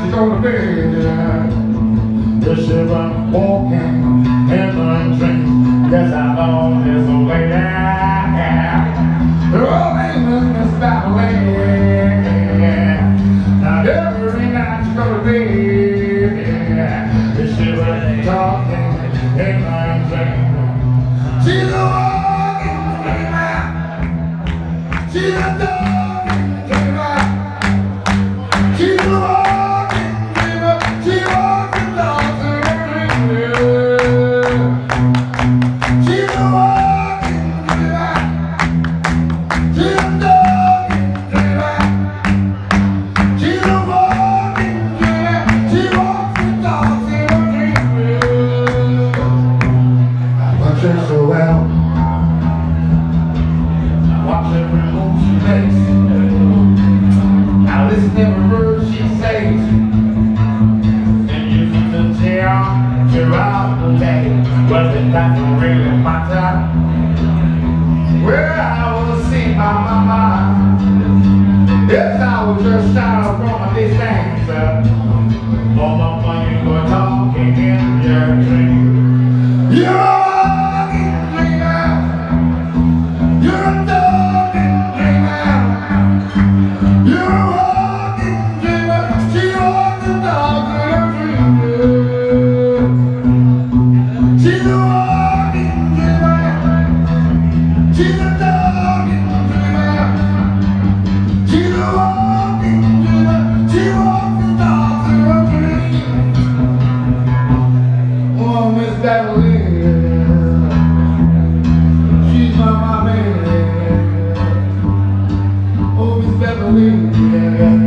Cause she was walking in my dreams Yes, I know there's a way there Rolling in this valley Now every night she go to bed She was talking in my dreams She's a walking She's a talking well. I watch every move she makes I listen to every word she says. And you can tell throughout the day Well, it doesn't really matter. Where I will see my mama. If I was just out from a distance. Oh, mama, you were talking in your dream. You're Beverly. She's my mommy Oh, Beverly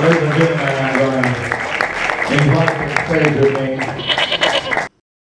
ladies and gentlemen, I'm going to invite the stage with me